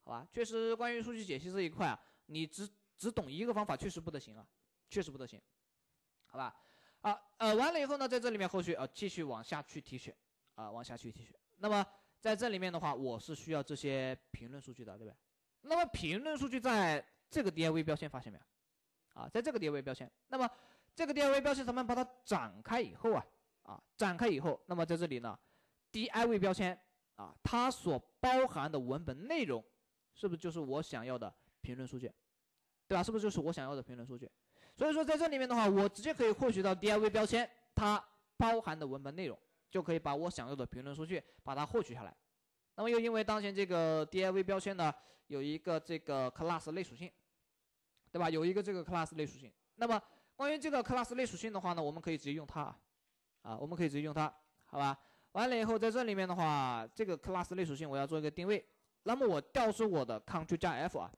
好吧，确实关于数据解析这一块啊，你只只懂一个方法确实不得行啊，确实不得行，好吧？啊呃，完了以后呢，在这里面后续啊继续往下去提取啊，往下去提取。那么在这里面的话，我是需要这些评论数据的，对不对？那么评论数据在这个 div 标签发现没有？啊，在这个 div 标签，那么这个 div 标签咱们把它展开以后啊啊，展开以后，那么在这里呢，div 标签啊，它所包含的文本内容。是不是就是我想要的评论数据，对吧？是不是就是我想要的评论数据？所以说在这里面的话，我直接可以获取到 div 标签它包含的文本内容，就可以把我想要的评论数据把它获取下来。那么又因为当前这个 div 标签呢有一个这个 class 类属性，对吧？有一个这个 class 类属性。那么关于这个 class 类属性的话呢，我们可以直接用它啊，我们可以直接用它，好吧？完了以后在这里面的话，这个 class 类属性我要做一个定位。那么我调出我的 Ctrl 加 F 啊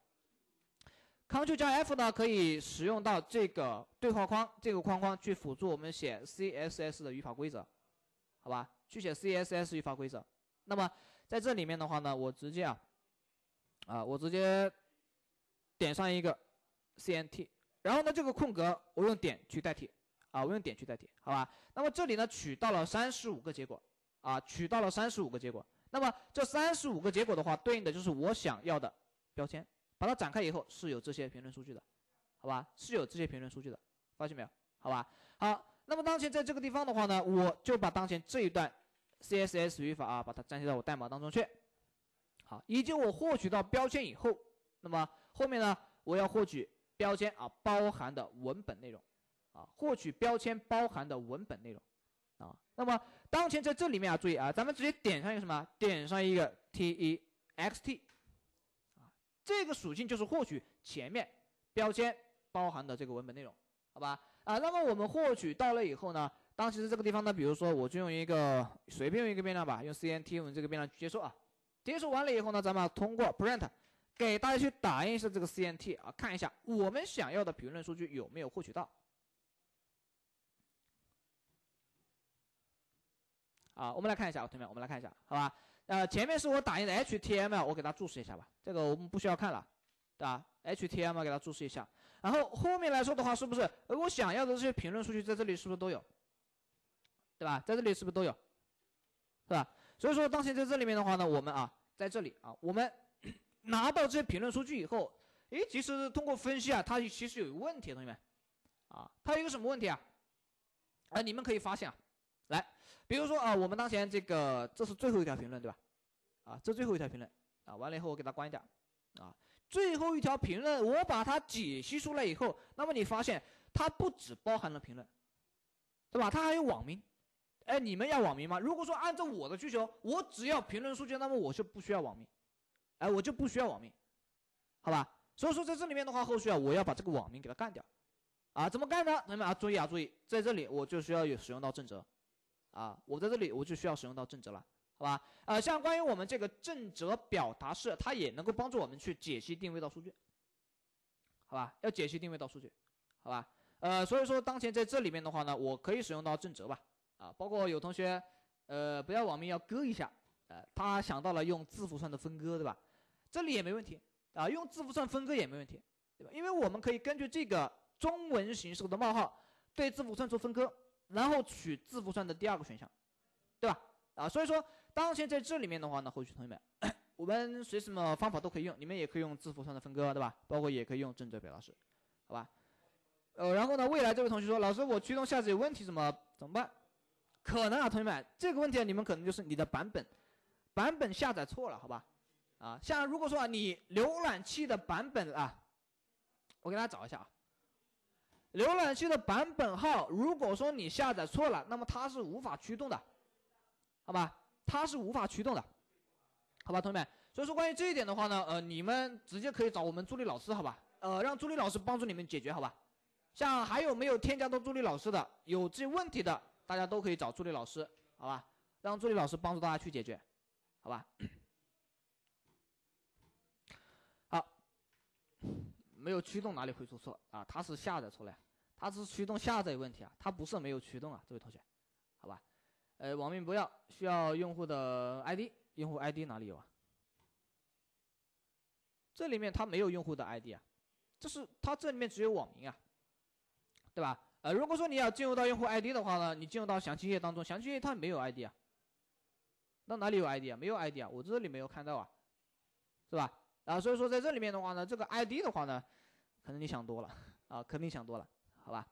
，Ctrl 加 F 呢可以使用到这个对话框这个框框去辅助我们写 CSS 的语法规则，好吧？去写 CSS 语法规则。那么在这里面的话呢，我直接啊，啊，我直接点上一个 CNT，然后呢这个空格我用点去代替，啊，我用点去代替，好吧？那么这里呢取到了三十五个结果，啊，取到了三十五个结果。那么这三十五个结果的话，对应的就是我想要的标签，把它展开以后是有这些评论数据的，好吧？是有这些评论数据的，发现没有？好吧？好，那么当前在这个地方的话呢，我就把当前这一段 CSS 语法啊，把它粘贴到我代码当中去。好，以及我获取到标签以后，那么后面呢，我要获取标签啊包含的文本内容，啊，获取标签包含的文本内容。啊，那么当前在这里面啊，注意啊，咱们直接点上一个什么？点上一个 text，啊，这个属性就是获取前面标签包含的这个文本内容，好吧？啊，那么我们获取到了以后呢，当其实这个地方呢，比如说我就用一个随便用一个变量吧，用 cnt 用这个变量去接收啊，接收完了以后呢，咱们通过 print 给大家去打印一下这个 cnt 啊，看一下我们想要的评论数据有没有获取到。啊，我们来看一下，同学们，我们来看一下，好吧？呃，前面是我打印的 HTML，我给它注释一下吧，这个我们不需要看了，对吧？HTML 给它注释一下，然后后面来说的话，是不是我想要的这些评论数据在这里是不是都有？对吧？在这里是不是都有？是吧？所以说，当前在这里面的话呢，我们啊，在这里啊，我们 拿到这些评论数据以后，诶，其实通过分析啊，它其实有一个问题，同学们，啊，它有一个什么问题啊？啊，你们可以发现啊，来。比如说啊，我们当前这个这是最后一条评论，对吧？啊，这最后一条评论啊，完了以后我给它关掉啊。最后一条评论我把它解析出来以后，那么你发现它不只包含了评论，对吧？它还有网名。哎，你们要网名吗？如果说按照我的需求，我只要评论数据，那么我就不需要网名。哎，我就不需要网名，好吧？所以说在这里面的话，后续啊，我要把这个网名给它干掉。啊，怎么干呢？同学们啊，注意啊，注意，在这里我就需要有使用到正则。啊，我在这里我就需要使用到正则了，好吧？呃，像关于我们这个正则表达式，它也能够帮助我们去解析定位到数据，好吧？要解析定位到数据，好吧？呃，所以说当前在这里面的话呢，我可以使用到正则吧？啊，包括有同学，呃，不要网名要割一下，呃，他想到了用字符串的分割，对吧？这里也没问题啊，用字符串分割也没问题，对吧？因为我们可以根据这个中文形式的冒号对字符串做分割。然后取字符串的第二个选项，对吧？啊，所以说当前在这里面的话呢，后续同学们，我们随什么方法都可以用，你们也可以用字符串的分割，对吧？包括也可以用正则表达式，好吧？呃，然后呢，未来这位同学说，老师我驱动下载有问题，怎么怎么办？可能啊，同学们，这个问题你们可能就是你的版本版本下载错了，好吧？啊，像如果说你浏览器的版本啊，我给大家找一下啊。浏览器的版本号，如果说你下载错了，那么它是无法驱动的，好吧？它是无法驱动的，好吧，同学们。所以说关于这一点的话呢，呃，你们直接可以找我们助理老师，好吧？呃，让助理老师帮助你们解决，好吧？像还有没有添加到助理老师的，有这问题的，大家都可以找助理老师，好吧？让助理老师帮助大家去解决，好吧？好。没有驱动哪里会出错啊？它是下载错了，它是驱动下载有问题啊，它不是没有驱动啊，这位同学，呃，网名不要，需要用户的 ID，用户 ID 哪里有啊？这里面它没有用户的 ID 啊，这是它这里面只有网名啊，对吧？呃，如果说你要进入到用户 ID 的话呢，你进入到详情页当中，详情页它没有 ID 啊，那哪里有 ID 啊？没有 ID 啊，我这里没有看到啊，是吧？啊，所以说在这里面的话呢，这个 ID 的话呢，可能你想多了啊，肯定想多了，好吧？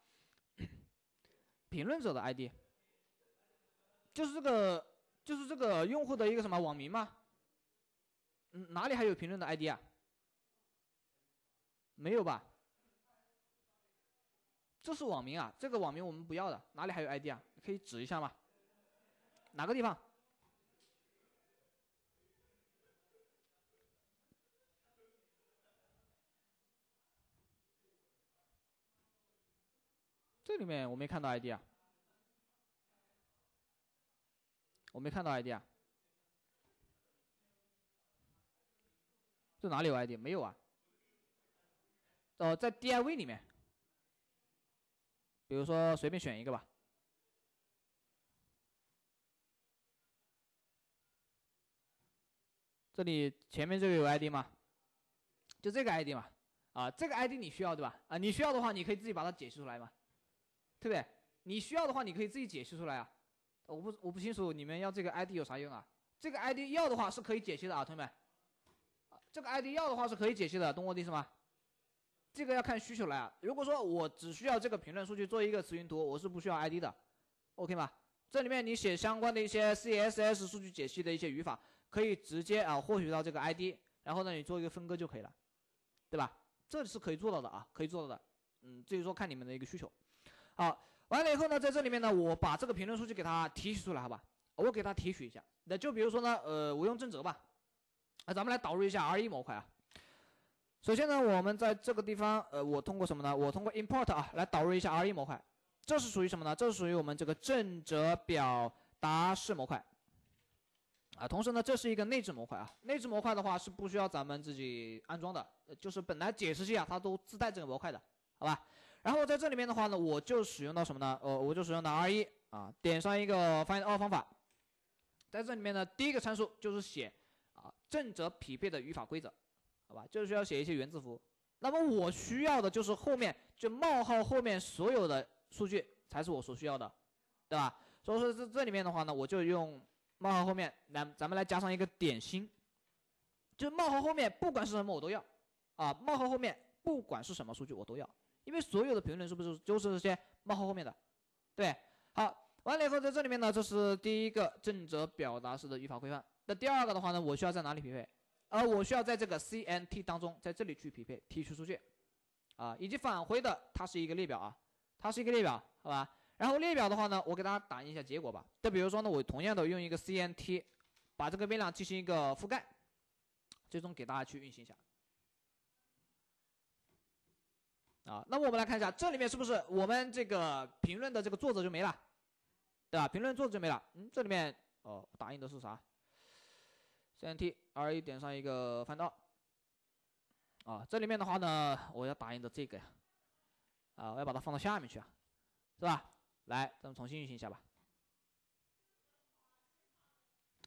评论者的 ID 就是这个，就是这个用户的一个什么网名吗？嗯，哪里还有评论的 ID 啊？没有吧？这是网名啊，这个网名我们不要的，哪里还有 ID 啊？可以指一下吗？哪个地方？这里面我没看到 ID 啊，我没看到 ID 啊，这哪里有 ID？没有啊。哦，在 DIV 里面，比如说随便选一个吧，这里前面这个有 ID 吗？就这个 ID 嘛，啊，这个 ID 你需要对吧？啊，你需要的话，你可以自己把它解析出来嘛。对不对？你需要的话，你可以自己解析出来啊。我不我不清楚你们要这个 ID 有啥用啊？这个 ID 要的话是可以解析的啊，同学们。这个 ID 要的话是可以解析的，懂我的意思吗？这个要看需求来啊。如果说我只需要这个评论数据做一个词云图，我是不需要 ID 的，OK 吗？这里面你写相关的一些 CSS 数据解析的一些语法，可以直接啊获取到这个 ID，然后呢你做一个分割就可以了，对吧？这是可以做到的啊，可以做到的。嗯，至于说看你们的一个需求。好，完了以后呢，在这里面呢，我把这个评论数据给它提取出来，好吧？我给它提取一下。那就比如说呢，呃，我用正则吧。啊，咱们来导入一下 R1 模块啊。首先呢，我们在这个地方，呃，我通过什么呢？我通过 import 啊，来导入一下 R1 模块。这是属于什么呢？这是属于我们这个正则表达式模块。啊，同时呢，这是一个内置模块啊。内置模块的话是不需要咱们自己安装的，就是本来解释器啊它都自带这个模块的，好吧？然后在这里面的话呢，我就使用到什么呢？呃，我就使用到 R 一啊，点上一个 find all 方法，在这里面呢，第一个参数就是写啊正则匹配的语法规则，好吧？就是需要写一些元字符。那么我需要的就是后面就冒号后面所有的数据才是我所需要的，对吧？所以说这这里面的话呢，我就用。冒号后面来，咱们来加上一个点心，就是冒号后面不管是什么我都要，啊，冒号后面不管是什么数据我都要，因为所有的评论是不是就是这些冒号后面的，对，好，完了以后在这里面呢，这是第一个正则表达式的语法规范。那第二个的话呢，我需要在哪里匹配？呃，我需要在这个 CNT 当中，在这里去匹配提取数据，啊，以及返回的它是一个列表啊，它是一个列表，好吧？然后列表的话呢，我给大家打印一下结果吧。就比如说呢，我同样的用一个 CNT，把这个变量进行一个覆盖，最终给大家去运行一下。啊，那么我们来看一下，这里面是不是我们这个评论的这个作者就没了，对吧？评论作者就没了。嗯，这里面哦，打印的是啥？CNT R 一点上一个翻到。啊，这里面的话呢，我要打印的这个呀，啊，我要把它放到下面去啊，是吧？来，咱们重新运行一下吧，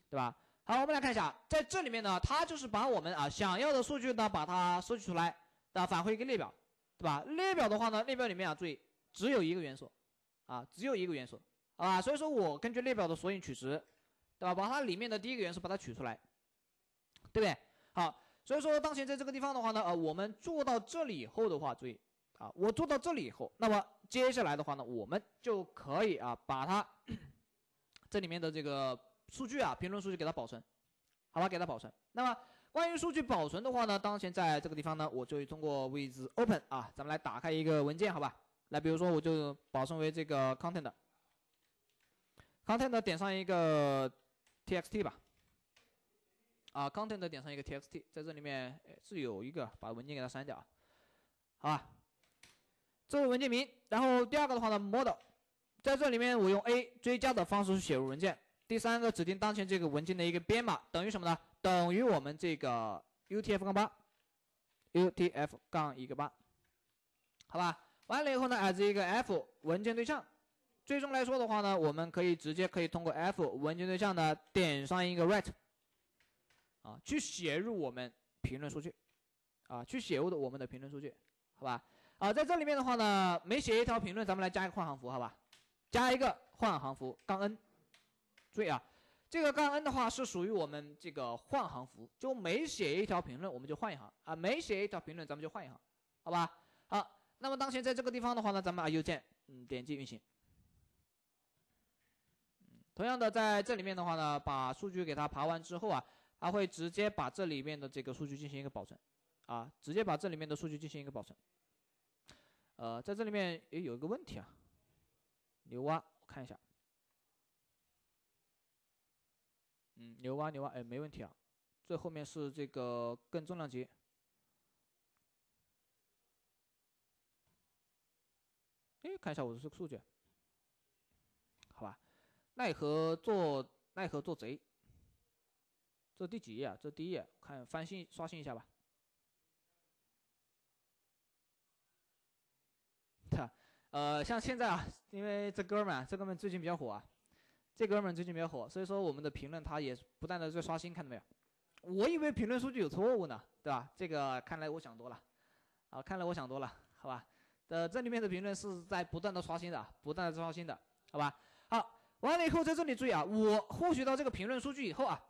对吧？好，我们来看一下，在这里面呢，它就是把我们啊想要的数据呢，把它收集出来，的返回一个列表，对吧？列表的话呢，列表里面啊，注意只有一个元素，啊，只有一个元素，好吧？所以说我根据列表的索引取值，对吧？把它里面的第一个元素把它取出来，对不对？好，所以说当前在这个地方的话呢，呃，我们做到这里以后的话，注意啊，我做到这里以后，那么。接下来的话呢，我们就可以啊，把它 这里面的这个数据啊，评论数据给它保存，好吧，给它保存。那么关于数据保存的话呢，当前在这个地方呢，我就通过 with open 啊，咱们来打开一个文件，好吧？来，比如说我就保存为这个 content，content 点上一个 txt 吧，啊，content 点上一个 txt，在这里面是有一个，把文件给它删掉啊，好吧？这是文件名，然后第二个的话呢，model，在这里面我用 a 追加的方式去写入文件。第三个指定当前这个文件的一个编码等于什么呢？等于我们这个 UTF 杠八，UTF 杠一个八，好吧？完了以后呢，as 一个 f 文件对象，最终来说的话呢，我们可以直接可以通过 f 文件对象呢点上一个 write，啊，去写入我们评论数据，啊，去写入的我们的评论数据，好吧？啊，在这里面的话呢，每写一条评论，咱们来加一个换行符，好吧？加一个换行符杠 n，注意啊，这个杠 n 的话是属于我们这个换行符，就每写一条评论我们就换一行啊，每写一条评论咱们就换一行，好吧？好，那么当前在这个地方的话呢，咱们啊右键嗯点击运行，同样的在这里面的话呢，把数据给它爬完之后啊，它会直接把这里面的这个数据进行一个保存，啊，直接把这里面的数据进行一个保存。呃，在这里面也有一个问题啊，牛蛙，我看一下，嗯，牛蛙牛蛙，哎，没问题啊，最后面是这个更重量级，哎，看一下我的这个数据，好吧，奈何做奈何做贼，这第几页啊？这第一页，看翻新刷新一下吧。呃，像现在啊，因为这哥们儿，这哥们儿最近比较火啊，这哥们最近比较火，所以说我们的评论他也不断的在刷新，看到没有？我以为评论数据有错误呢，对吧？这个看来我想多了，啊，看来我想多了，好吧？呃，这里面的评论是在不断的刷新的，不断的刷新的，好吧？好，完了以后在这里注意啊，我获取到这个评论数据以后啊，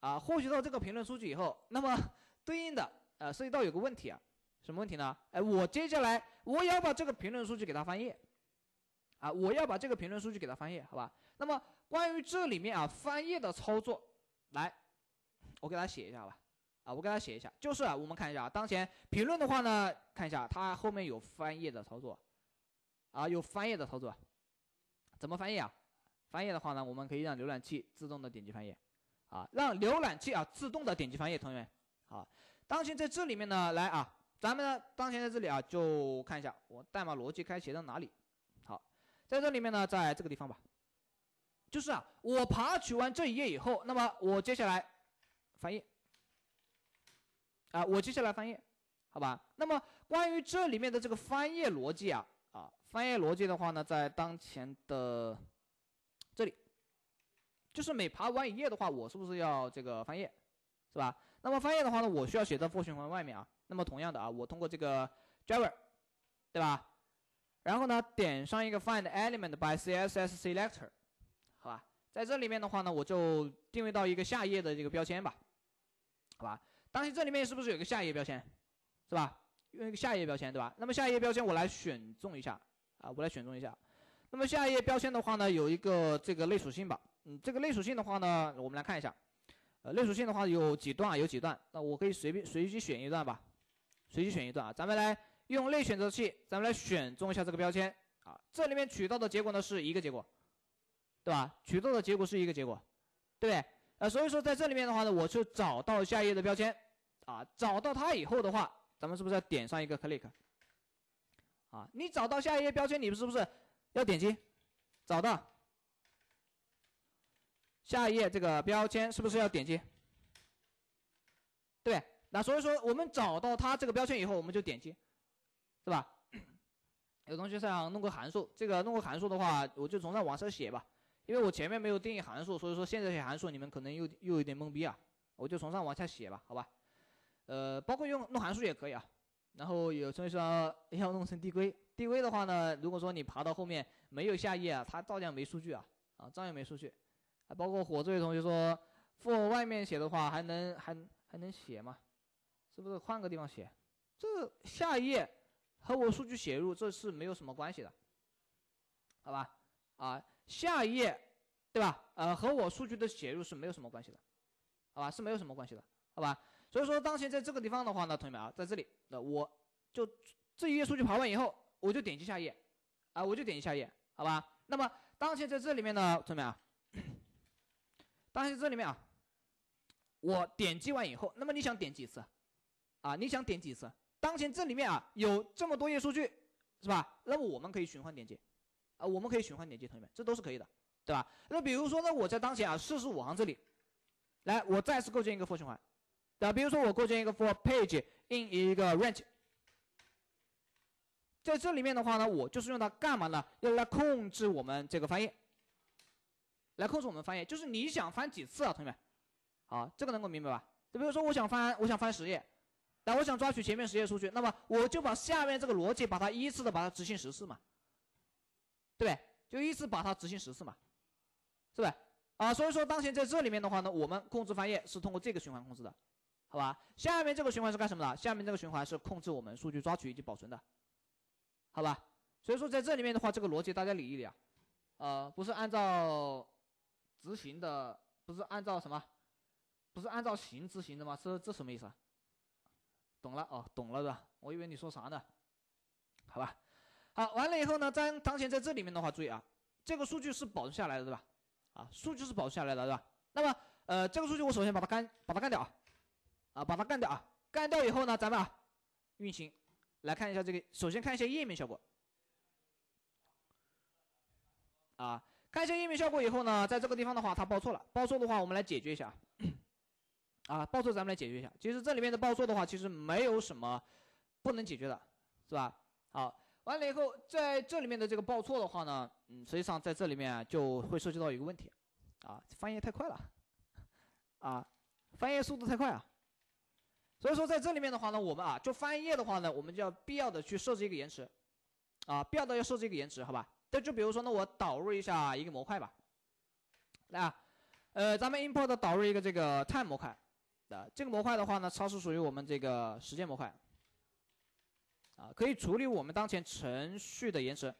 啊，获取到这个评论数据以后，那么对应的呃，涉及到有个问题啊。什么问题呢？哎，我接下来我要把这个评论数据给它翻页，啊，我要把这个评论数据给它翻页，好吧？那么关于这里面啊翻页的操作，来，我给大家写一下吧，啊，我给大家写一下，就是啊，我们看一下当前评论的话呢，看一下它后面有翻页的操作，啊，有翻页的操作，怎么翻页啊？翻页的话呢，我们可以让浏览器自动的点击翻页，啊，让浏览器啊自动的点击翻页，同学们，好，当前在这里面呢，来啊。咱们呢，当前在这里啊，就看一下我代码逻辑该写到哪里。好，在这里面呢，在这个地方吧，就是啊，我爬取完这一页以后，那么我接下来翻页，啊，我接下来翻页，好吧？那么关于这里面的这个翻页逻辑啊，啊，翻页逻辑的话呢，在当前的这里，就是每爬完一页的话，我是不是要这个翻页，是吧？那么翻页的话呢，我需要写在 for 循环外面啊。那么同样的啊，我通过这个 driver，对吧？然后呢，点上一个 find element by css selector，好吧？在这里面的话呢，我就定位到一个下页的这个标签吧，好吧？当前这里面是不是有个下页标签，是吧？用一个下页标签，对吧？那么下页标签我来选中一下啊，我来选中一下。那么下页标签的话呢，有一个这个类属性吧，嗯，这个类属性的话呢，我们来看一下，呃，类属性的话有几段啊，有几段，那我可以随便随机选一段吧。随机选一段啊，咱们来用类选择器，咱们来选中一下这个标签啊。这里面取到的结果呢是一个结果，对吧？取到的结果是一个结果，对不对？呃，所以说在这里面的话呢，我就找到下一页的标签啊。找到它以后的话，咱们是不是要点上一个 click？啊，你找到下一页标签，你们是不是要点击？找到下一页这个标签，是不是要点击？对。那所以说，我们找到它这个标签以后，我们就点击，是吧？有同学想弄个函数，这个弄个函数的话，我就从上往下写吧，因为我前面没有定义函数，所以说现在写函数你们可能又又有点懵逼啊，我就从上往下写吧，好吧？呃，包括用弄函数也可以啊。然后有同学说要弄成递归，递归的话呢，如果说你爬到后面没有下页啊，它照样没数据啊，啊，照样没数据。还包括火这位同学说，for 外面写的话还能还还能写吗？是不是换个地方写？这下一页和我数据写入这是没有什么关系的，好吧？啊，下一页对吧？呃，和我数据的写入是没有什么关系的，好吧？是没有什么关系的，好吧？所以说当前在这个地方的话呢，同学们啊，在这里，那我就这一页数据跑完以后，我就点击下一页，啊，我就点击下一页，好吧？那么当前在这里面呢，同学们啊，当前这里面啊，我点击完以后，那么你想点几次？啊，你想点几次？当前这里面啊有这么多页数据，是吧？那么我们可以循环点击，啊，我们可以循环点击，同学们，这都是可以的，对吧？那比如说呢，我在当前啊四十五行这里，来，我再次构建一个 for 循环，对吧？比如说我构建一个 for page in 一个 range，在这里面的话呢，我就是用它干嘛呢？要来控制我们这个翻页，来控制我们翻页，就是你想翻几次啊，同学们？好，这个能够明白吧？就比如说我想翻，我想翻十页。那我想抓取前面十页数据，那么我就把下面这个逻辑把它依次的把它执行十次嘛，对不对？就依次把它执行十次嘛，是吧？啊，所以说当前在这里面的话呢，我们控制翻页是通过这个循环控制的，好吧？下面这个循环是干什么的？下面这个循环是控制我们数据抓取以及保存的，好吧？所以说在这里面的话，这个逻辑大家理一理啊，呃，不是按照执行的，不是按照什么？不是按照行执行的吗？是这什么意思啊？懂了哦，懂了是吧？我以为你说啥呢？好吧，好，完了以后呢，在当前在这里面的话，注意啊，这个数据是保存下来的对吧？啊，数据是保存下来的对吧？那么，呃，这个数据我首先把它干，把它干掉啊，啊，把它干掉啊，干掉以后呢，咱们啊，运行，来看一下这个，首先看一下页面效果，啊，看一下页面效果以后呢，在这个地方的话，它报错了，报错的话，我们来解决一下。啊，报错咱们来解决一下。其实这里面的报错的话，其实没有什么不能解决的，是吧？好，完了以后，在这里面的这个报错的话呢，嗯，实际上在这里面就会涉及到一个问题，啊，翻页太快了，啊，翻页速度太快啊。所以说在这里面的话呢，我们啊，就翻页的话呢，我们就要必要的去设置一个延迟，啊，必要的要设置一个延迟，好吧？那就比如说呢，我导入一下一个模块吧，来啊，呃，咱们 import 导入一个这个 time 模块。啊这个模块的话呢，它是属于我们这个时间模块，啊，可以处理我们当前程序的延迟，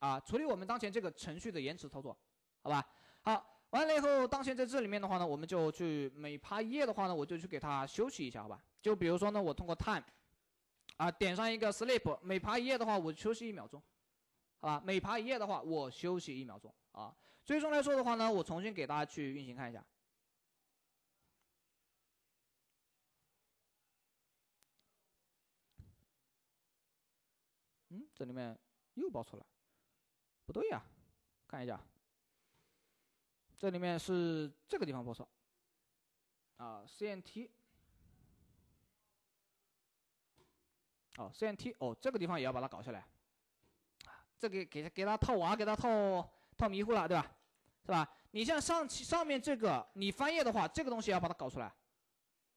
啊，处理我们当前这个程序的延迟操作，好吧？好，完了以后，当前在这里面的话呢，我们就去每爬一页的话呢，我就去给它休息一下，好吧？就比如说呢，我通过 time，啊，点上一个 sleep，每爬一页的话，我休息一秒钟，好吧？每爬一页的话，我休息一秒钟，啊。最终来说的话呢，我重新给大家去运行看一下。嗯，这里面又报错了，不对呀，看一下，这里面是这个地方报错，啊，CNT，哦，CNT，哦，这个地方也要把它搞下来，这个给给他套娃，给他套套迷糊了，对吧？是吧？你像上期上面这个，你翻页的话，这个东西要把它搞出来。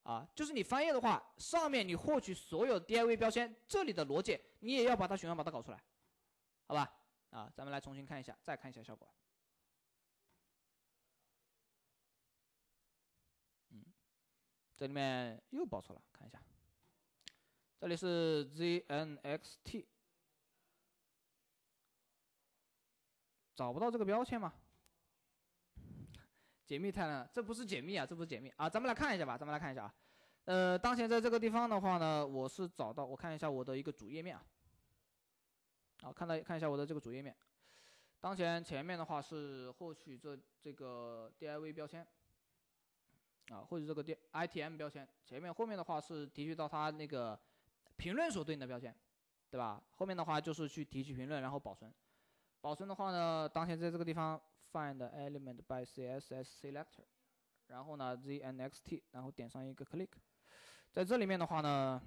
啊，就是你翻页的话，上面你获取所有 DIV 标签，这里的逻辑你也要把它循环把它搞出来，好吧？啊，咱们来重新看一下，再看一下效果。嗯，这里面又报错了，看一下，这里是 ZNXT，找不到这个标签吗？解密太难，这不是解密啊，这不是解密。啊，咱们来看一下吧，咱们来看一下啊，呃，当前在这个地方的话呢，我是找到，我看一下我的一个主页面啊，好，看到看一下我的这个主页面，当前前面的话是获取这这个 DIV 标签，啊，获取这个 D ITM 标签，前面后面的话是提取到它那个评论所对应的标签，对吧？后面的话就是去提取评论，然后保存，保存的话呢，当前在这个地方。Find element by CSS selector，然后呢，ZNXT，然后点上一个 click，在这里面的话呢，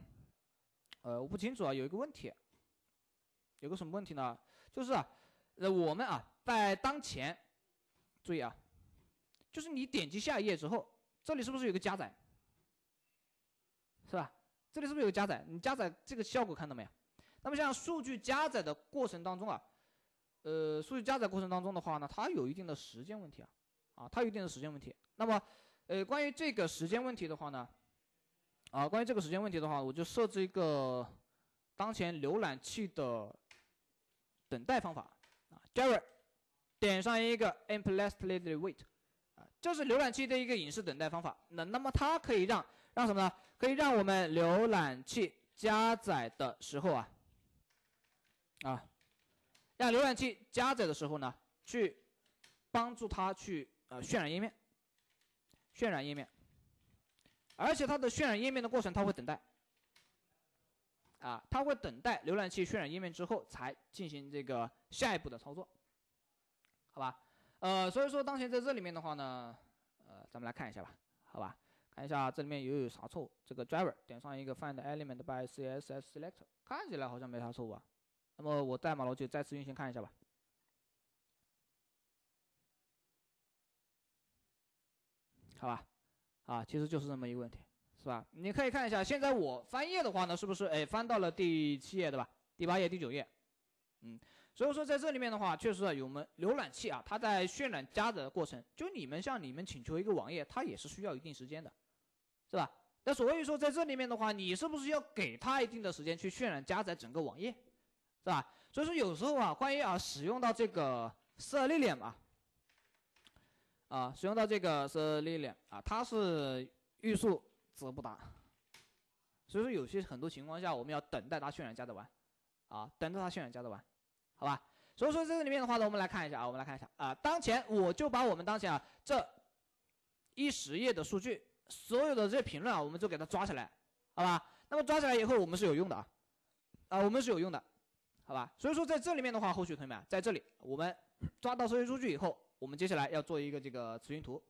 呃，我不清楚啊，有一个问题，有个什么问题呢？就是啊，呃，我们啊，在当前，注意啊，就是你点击下一页之后，这里是不是有个加载？是吧？这里是不是有个加载？你加载这个效果看到没有？那么像数据加载的过程当中啊。呃，数据加载过程当中的话呢，它有一定的时间问题啊，啊，它有一定的时间问题。那么，呃，关于这个时间问题的话呢，啊，关于这个时间问题的话，我就设置一个当前浏览器的等待方法啊，Java 点上一个 implicitly wait 啊，这是浏览器的一个隐式等待方法。那那么它可以让让什么呢？可以让我们浏览器加载的时候啊，啊。让浏览器加载的时候呢，去帮助它去呃渲染页面，渲染页面，而且它的渲染页面的过程，它会等待，啊，它会等待浏览器渲染页面之后才进行这个下一步的操作，好吧？呃，所以说当前在这里面的话呢，呃，咱们来看一下吧，好吧？看一下这里面又有啥错误？这个 driver 点上一个 find element by CSS selector，看起来好像没啥错误啊。那么我代码逻辑再次运行看一下吧，好吧，啊，其实就是这么一个问题，是吧？你可以看一下，现在我翻页的话呢，是不是哎翻到了第七页对吧？第八页、第九页，嗯，所以说在这里面的话，确实啊，有我们浏览器啊，它在渲染加载的过程，就你们向你们请求一个网页，它也是需要一定时间的，是吧？那所以说在这里面的话，你是不是要给它一定的时间去渲染加载整个网页？是吧？所以说有时候啊，关于啊使用到这个 Selenium 啊，使用到这个 Selenium 啊，它是欲速则不达。所以说有些很多情况下，我们要等待它渲染加载完，啊，等待它渲染加载完，好吧？所以说这里面的话呢，我们来看一下啊，我们来看一下啊，当前我就把我们当前啊这一十页的数据，所有的这些评论啊，我们就给它抓起来，好吧？那么抓起来以后，我们是有用的啊，啊，我们是有用的。好吧，所以说在这里面的话，后续同学们在这里，我们抓到收集数据以后，我们接下来要做一个这个词云图。